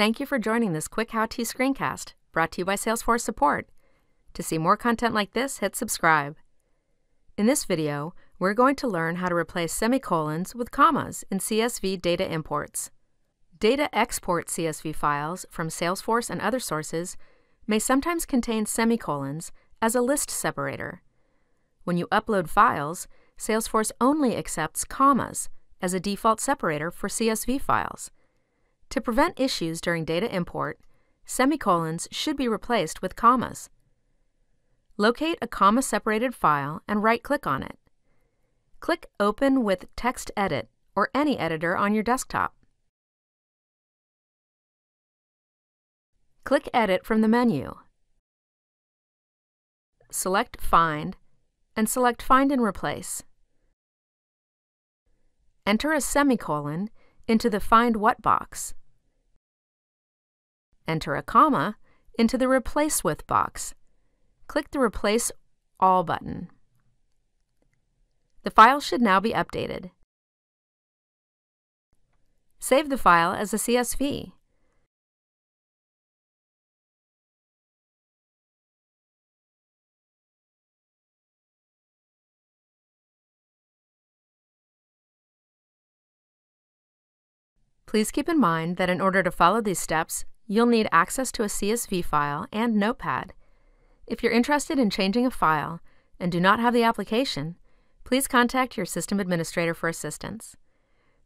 Thank you for joining this quick how-to screencast brought to you by Salesforce Support. To see more content like this, hit subscribe. In this video, we're going to learn how to replace semicolons with commas in CSV data imports. Data export CSV files from Salesforce and other sources may sometimes contain semicolons as a list separator. When you upload files, Salesforce only accepts commas as a default separator for CSV files. To prevent issues during data import, semicolons should be replaced with commas. Locate a comma-separated file and right-click on it. Click Open with TextEdit or any editor on your desktop. Click Edit from the menu. Select Find and select Find and Replace. Enter a semicolon into the Find What box. Enter a comma into the Replace With box. Click the Replace All button. The file should now be updated. Save the file as a CSV. Please keep in mind that in order to follow these steps, you'll need access to a CSV file and Notepad. If you're interested in changing a file and do not have the application, please contact your system administrator for assistance.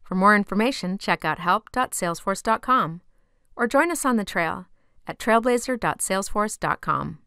For more information, check out help.salesforce.com or join us on the trail at trailblazer.salesforce.com.